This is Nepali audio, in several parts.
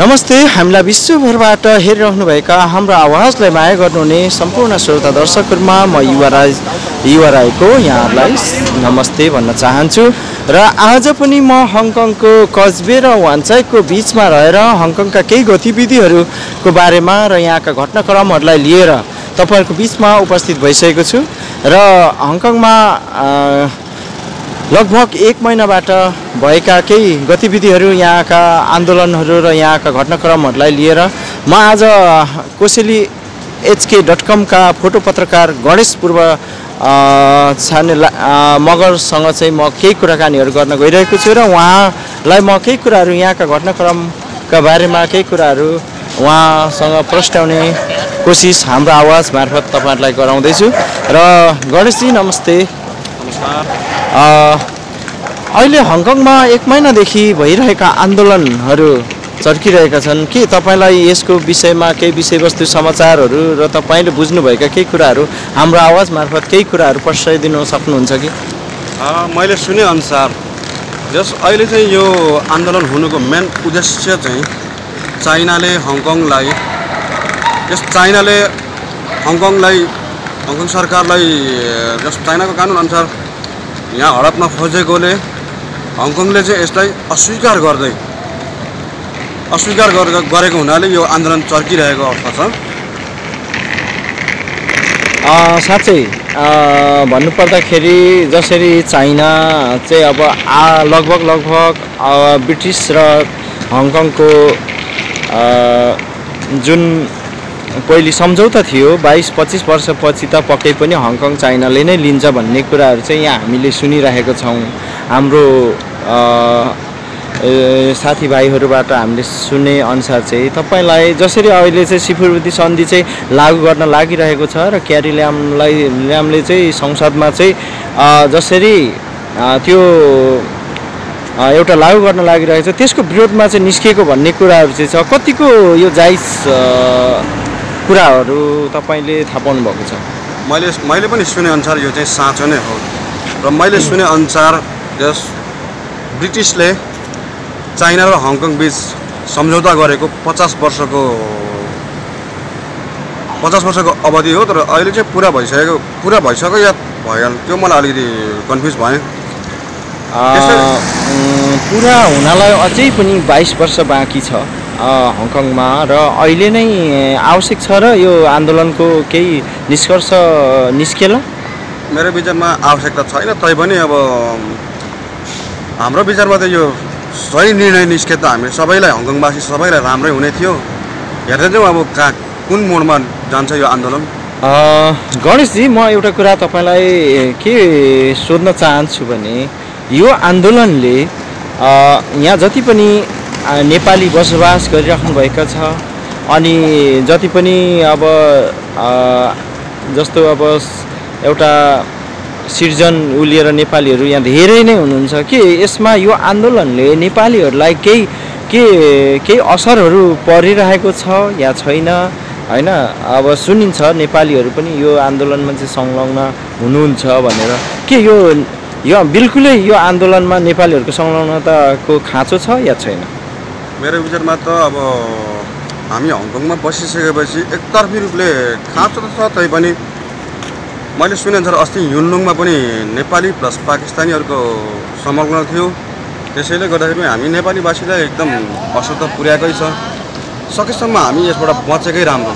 नमस्ते हामीलाई विश्वभरबाट हेरिरहनुभएका हाम्रो आवाजलाई माया गर्नुहुने सम्पूर्ण श्रोता दर्शकहरूमा म युवा राज युवा राईको यहाँहरूलाई नमस्ते भन्न चाहन्छु। र आज पनि म हङकङको कस्बे र वान्चाइको बिचमा रहेर हङकङका केही गतिविधिहरूको बारेमा र यहाँका घटनाक्रमहरूलाई लिएर तपाईँहरूको बिचमा उपस्थित भइसकेको छु। र हङकङमा लगभग एक महिनाबाट भएका केही गतिविधिहरू यहाँका आन्दोलनहरू र यहाँका घटनाक्रमहरूलाई लिएर म आज कोसेली एचके डट कमका फोटो पत्रकार गणेश पूर्व छाने मगरसँग चाहिँ म केही कुराकानीहरू गर्न गइरहेको छु र उहाँलाई म केही कुराहरू यहाँका घटनाक्रमका बारेमा केही कुराहरू उहाँसँग प्रस्ट्याउने कोसिस हाम्रो आवाज मार्फत तपाईँहरूलाई गराउँदैछु। र गणेशजी नमस्ते। अ, अहिले हङकङमा एक महिनादेखि भइरहेका आन्दोलनहरू चर्किरहेका छन्। के तपाईँलाई यसको विषयमा केही विषयवस्तु समाचारहरू र तपाईँले बुझ्नुभएका केही कुराहरू हाम्रो आवाज मार्फत केही कुराहरू पस्याइदिनु सक्नुहुन्छ कि? मैले सुनेअनुसार जस अहिले चाहिँ यो आन्दोलन हुनुको मेन उद्देश्य चाहिँ चाइनाले हङकङलाई यस चाइनाले हङकङलाई हङकङ सरकारलाई जस चाइनाको कानुनअनुसार यहाँ हडपमा खोजेकोले हङकङले चाहिँ यसलाई अस्वीकार गर्दै अस्वीकार गरे- गरेको हुनाले यो आन्दोलन चर्किरहेको अवस्था छ। साँच्चै भन्नुपर्दाखेरि जसरी चाइना चाहिँ अब आ लगभग लगभग ब्रिटिस र हङकङको जुन पहिले सम्झौता थियो बाइस पच्चिस वर्षपछि त पक्कै पनि हङकङ चाइनाले नै लिन्छ भन्ने कुराहरू चाहिँ यहाँ हामीले सुनिरहेको छौँ। हाम्रो साथीभाइहरूबाट हामीले सुने अनुसार चाहिँ तपाईँलाई जसरी अहिले चाहिँ सिफुरवती सन्धि चाहिँ लागू गर्न लागिरहेको छ र क्यारी ल्यामलाई ल्यामले चाहिँ संसदमा चाहिँ जसरी त्यो एउटा लागू गर्न लागिरहेको छ त्यसको विरोधमा चाहिँ निस्किएको भन्ने कुराहरू चाहिँ छ। कतिको यो जाइज कुराहरू तपाईँले थाहा पाउनु भएको छ? मैले मैले पनि सुनेअनुसार यो चाहिँ साँचो नै हो। र मैले सुनेअनुसार यस ब्रिटिसले चाइना र हङकङ बिच सम्झौता गरेको पचास वर्षको पचास वर्षको अवधि हो तर अहिले चाहिँ पुरा भइसकेको पुरा भइसक्यो या भइहाल्यो त्यो मलाई अलिकति कन्फ्युज उम्, पुरा हुनलाई अझै पनि बाइस वर्ष बाँकी छ। हङकङमा र अहिले नै आवश्यक छ र यो आन्दोलनको केही निष्कर्ष निस्केला? मेरो विचारमा आवश्यकता छैन तैपनि अब हाम्रो विचारमा त यो सही निर्णय निस्के त हामी सबैलाई हङकङवासी सबैलाई राम्रै हुने थियो। हेर्दै जाउँ अब कहाँ कुन मोडमा जान्छ यो आन्दोलन? गणेशजी म एउटा कुरा तपाईँलाई के सोध्न चाहन्छु भने यो आन्दोलनले यहाँ जति पनि नेपाली बसोबास गरिराख्नुभएका छ। अनि जति पनि अब जस्तो अब एउटा सिर्जन उलिएर नेपालीहरू यहाँ धेरै नै हुनुहुन्छ के यसमा यो आन्दोलनले नेपालीहरूलाई केही के केही असरहरू परिरहेको छ या छैन? होइन अब सुनिन्छ नेपालीहरू पनि यो आन्दोलनमा चाहिँ संलग्न हुनुहुन्छ भनेर। के यो यो बिल्कुलै यो आन्दोलनमा नेपालीहरूको संलग्नताको खाँचो छ या छैन? मेरो विचारमा त अब हामी हङकङमा बसिसकेपछि एकतर्फी रूपले खाँचो त छ तैपनि मैले सुनेअनुसार अस्ति युनलुङमा पनि नेपाली प्लस पाकिस्तानीहरूको संलग्न थियो। त्यसैले गर्दाखेरि हामी नेपालीवासीलाई एकदम असर त पुर्याएकै छ। सकेसम्म हामी यसबाट बचेकै राम्रो।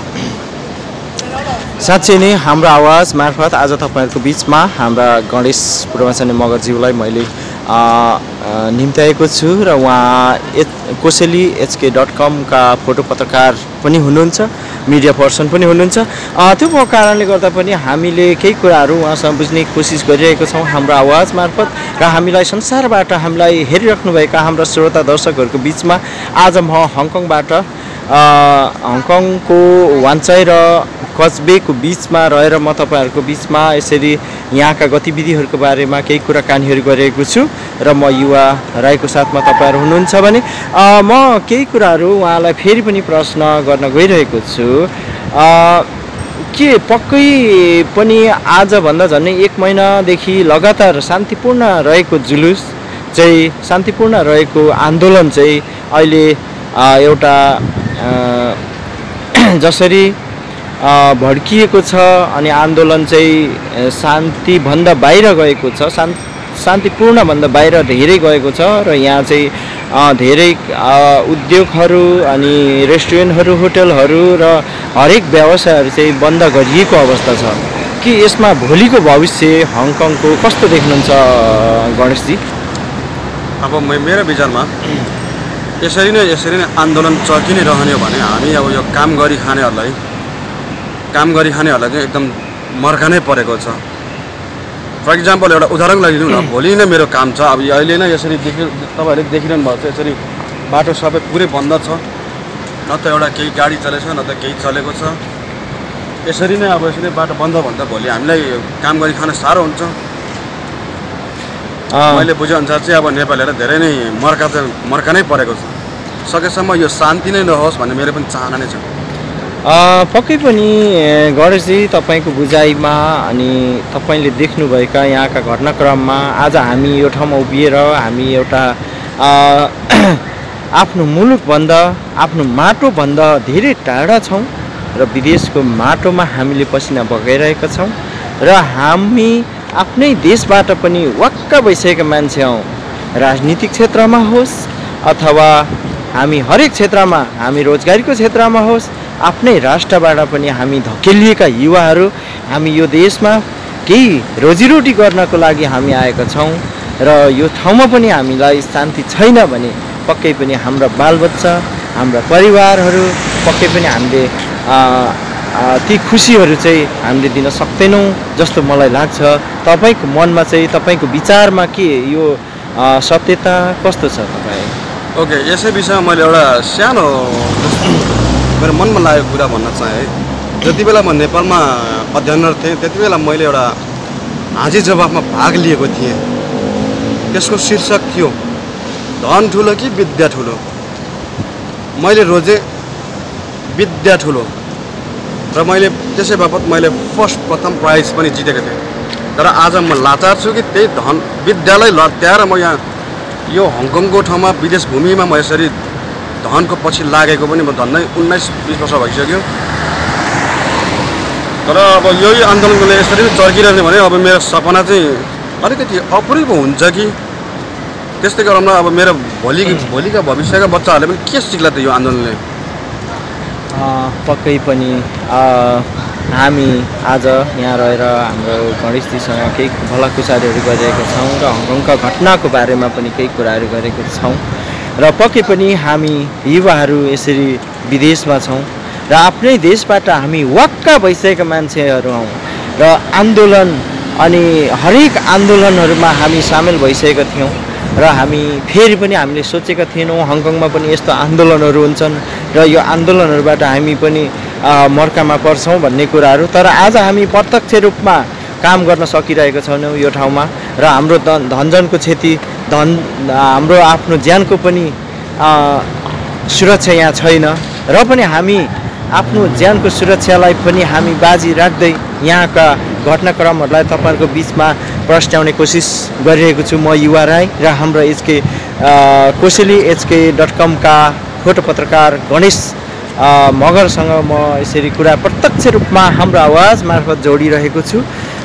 साँच्चै नै हाम्रो आवाज मार्फत आज तपाईँहरूको बिचमा हाम्रा गणेश पूर्वाचार्य मगरज्यूलाई मैले निम्त्याएको छु र उहाँ एच कोसेली एचके डट कमका फोटो पत्रकार पनि हुनुहुन्छ मिडिया पर्सन पनि हुनुहुन्छ। त्यो भएको कारणले गर्दा पनि हामीले केही कुराहरू उहाँसँग बुझ्ने कोसिस गरिरहेको छौँ हाम्रो आवाज मार्फत र हामीलाई संसारबाट हामीलाई हेरिराख्नुभएका हाम्रा श्रोता दर्शकहरूको बिचमा आज म हङकङबाट हङकङको वान्चाइ र कचबेको बिचमा रहेर म तपाईँहरूको बिचमा यसरी यहाँका गतिविधिहरूको बारेमा केही कुराकानीहरू गरेको छु र म युवा राईको साथमा तपाईँहरू हुनुहुन्छ भने म केही कुराहरू उहाँलाई फेरि पनि प्रश्न गर्न गइरहेको छु। के पक्कै पनि आजभन्दा झन्डै एक महिनादेखि लगातार शान्तिपूर्ण रहेको जुलुस चाहिँ शान्तिपूर्ण रहेको आन्दोलन चाहिँ अहिले एउटा जसरी भड्किएको छ अनि आन्दोलन चाहिँ शान्तिभन्दा बाहिर गएको छ शान् शान्तिपूर्णभन्दा बाहिर धेरै गएको छ र यहाँ चाहिँ धेरै उद्योगहरू अनि रेस्टुरेन्टहरू होटलहरू र हरेक व्यवसायहरू चाहिँ बन्द गरिएको अवस्था छ। के यसमा भोलिको भविष्य हङकङको कस्तो देख्नुहुन्छ गणेशजी? अब मेरो विचारमा यसरी नै यसरी नै आन्दोलन चर्कि नै रहने भने हामी अब यो काम गरी खानेहरूलाई काम गरी खानेहरूलाई चाहिँ एकदम मर्का नै परेको छ। फर इक्जाम्पल एउटा उदाहरण लिनु न। भोलि नै मेरो काम छ। अब अहिले नै यसरी देखि तपाईँहरूले देखिरहनु भएको छ यसरी बाटो सबै पुरै बन्द छ। न त एउटा केही गाडी चलेको छ न त केही चलेको छ। यसरी नै अब यसरी बाटो बन्द भन्दा भोलि हामीलाई काम गरी खान साह्रो हुन्छ। मैले बुझेअनुसार चाहिँ अब नेपालीहरू धेरै नै मर्का चाहिँ मर्का नै परेको छ। सकेसम्म यो शान्ति नै नहोस् भन्ने मेरो पनि चाहना नै छ। पक्कै पनि गणेशजी तपाईँको बुझाइमा अनि तपाईँले देख्नुभएका यहाँका घटनाक्रममा आज हामी यो ठाउँमा उभिएर हामी एउटा आफ्नो मुलुकभन्दा आफ्नो माटोभन्दा धेरै टाढा छौँ र विदेशको माटोमा हामीले पसिना बगाइरहेका छौँ र हामी आफ्नै देशबाट पनि वाक्क भइसकेका मान्छे हौँ। राजनीतिक क्षेत्रमा होस् अथवा हामी हरेक क्षेत्रमा हामी रोजगारीको क्षेत्रमा होस् आफ्नै राष्ट्रबाट पनि हामी धकेलिएका युवाहरू हामी यो देशमा केही रोजीरोटी गर्नको लागि हामी आएका छौँ र यो ठाउँमा पनि हामीलाई शान्ति छैन भने पक्कै पनि हाम्रा बालबच्चा हाम्रा परिवारहरू पक्कै पनि हामीले ती खुसीहरू चाहिँ हामीले दिन सक्दैनौँ जस्तो मलाई लाग्छ। तपाईँको मनमा चाहिँ तपाईँको विचारमा के यो सत्यता कस्तो छ तपाईँ? ओके यसै विषयमा मैले एउटा सानो मेरो मनमा लागेको कुरा भन्न चाहेँ है। जति बेला म नेपालमा अध्ययनरत थिएँ त्यति बेला मैले एउटा हाजिर जवाफमा भाग लिएको थिएँ। त्यसको शीर्षक थियो धन ठुलो कि विद्या ठुलो? मैले रोजेँ विद्या ठुलो। र मैले त्यसै बापत मैले फर्स्ट प्रथम प्राइज पनि जितेको थिएँ। तर आज म लाचार छु कि त्यही धन विद्यालय लत्याएर म यहाँ यो हङकङको ठाउँमा विदेश भूमिमा म यसरी धनको पछि लागेको पनि म झन्डै उन्नाइस बिस वर्ष भइसक्यो। तर अब यही आन्दोलनले यसरी नै चर्किरहने भने अब मेरो सपना चाहिँ अलिकति अपूर्व हुन्छ कि? त्यस्तै न अब मेरो भोलि भोलिका भविष्यका बच्चाहरूले पनि के सिक्ला त यो आन्दोलनले? पक्कै पनि हामी आज यहाँ रहेर हाम्रो गणेशजीसँग केही भलाकुसारीहरू गरिरहेका छौँ र हङकङका घटनाको बारेमा पनि केही कुराहरू गरेको छौँ। र पक्कै पनि हामी युवाहरू यसरी विदेशमा छौँ र आफ्नै देशबाट हामी वाक्क भइसकेका मान्छेहरू हौँ र आन्दोलन अनि हरेक आन्दोलनहरूमा हामी सामेल भइसकेका थियौँ र हामी फेरि पनि हामीले सोचेका थिएनौँ हङकङमा पनि यस्तो आन्दोलनहरू हुन्छन् र यो आन्दोलनहरूबाट हामी पनि मर्कामा पर्छौँ भन्ने कुराहरू। तर आज हामी प्रत्यक्ष रूपमा काम गर्न सकिरहेका छैनौँ यो ठाउँमा। र हाम्रो धन धनजनको क्षति धन हाम्रो आफ्नो ज्यानको पनि सुरक्षा यहाँ छैन। र पनि हामी आफ्नो ज्यानको सुरक्षालाई पनि हामी बाजी राख्दै यहाँका घटनाक्रमहरूलाई तपाईँहरूको बिचमा प्रस्ट्याउने कोसिस गरिरहेको छु म युवा राई र हाम्रो एचके कोसेली एचके डट कमका फोटो पत्रकार गणेश मगरसँग म यसरी कुरा प्रत्यक्ष रूपमा हाम्रो आवाज मार्फत जोडिरहेको छु।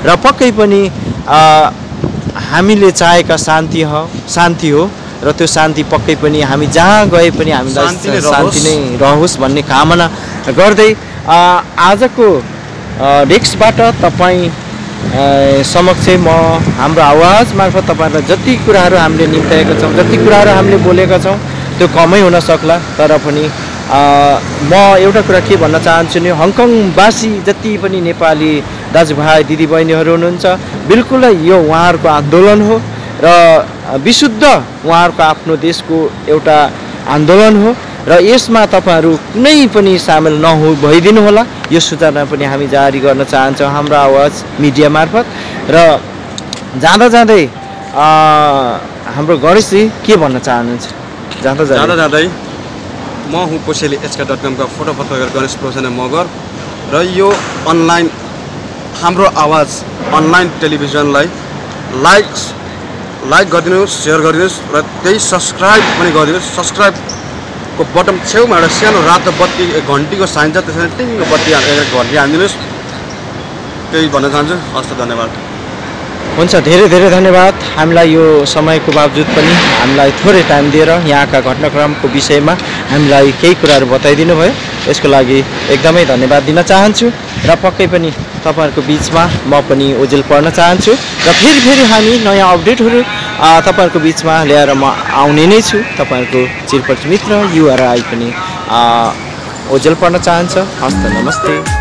र पक्कै पनि हामीले चाहेका शान्ति हो शान्ति हो र त्यो शान्ति पक्कै पनि हामी जहाँ गए पनि हामीलाई। शान्ति नै रहोस् भन्ने कामना गर्दै आजको डेस्कबाट तपाईँ समक्ष म हाम्रो आवाज मार्फत तपाईँहरूलाई जति कुराहरू हामीले निम्त्याएका छौँ जति कुराहरू हामीले बोलेका छौँ त्यो कमै हुन सक्ला तर पनि म एउटा कुरा के भन्न चाहन्छु नि हङकङवासी जति पनि नेपाली दाजुभाइ दिदीबहिनीहरू हुनुहुन्छ। बिल्कुलै यो उहाँहरूको आन्दोलन हो र विशुद्ध उहाँहरूको आफ्नो देशको एउटा आन्दोलन हो र यसमा तपाईँहरू कुनै पनि सामेल नहो भइदिनु होला। यो सूचना पनि हामी जारी गर्न चाहन्छौँ हाम्रो आवाज मिडिया मार्फत। र जाँदा जाँदै हाम्रो गणेशजी के भन्न चाहनुहुन्छ? जाँदा जाँदा। जाँदा म हुँ कोसेली एचका डट कमका फोटो पत्रकार गणेश प्रोसेन मगर र यो अनलाइन हाम्रो आवाज अनलाइन टेलिभिजनलाई लाइक लाइक गरिदिनुहोस् सेयर गरिदिनुहोस् र त्यही सब्सक्राइब पनि गरिदिनुहोस्। सब्सक्राइब को बटम छेउमा एउटा सानो रातो बत्ती घन्टीको साइन छ त्यसरी टिङ्गो बत्ती हाल- ए, घन्टी हानिदिनुहोस्। त्यही भन्न चाहन्छु। हस्त धन्यवाद। हुन्छ धेरै धेरै धन्यवाद। हामीलाई यो समयको बावजुद पनि हामीलाई थोरै टाइम दिएर यहाँका घटनाक्रमको विषयमा हामीलाई केही कुराहरू बताइदिनु भयो। यसको लागि एकदमै धन्यवाद दिन चाहन्छु र पक्कै पनि तपाईँहरूको बिचमा म पनि ओजेल पर्न चाहन्छु र फेरि फेरि हामी नयाँ अपडेटहरू तपाईँहरूको बिचमा ल्याएर म आउने नै छु। तपाईँहरूको चिरपट मित्र युआरआई पनि ओजेल पर्न चाहन्छ। हस्त नमस्ते।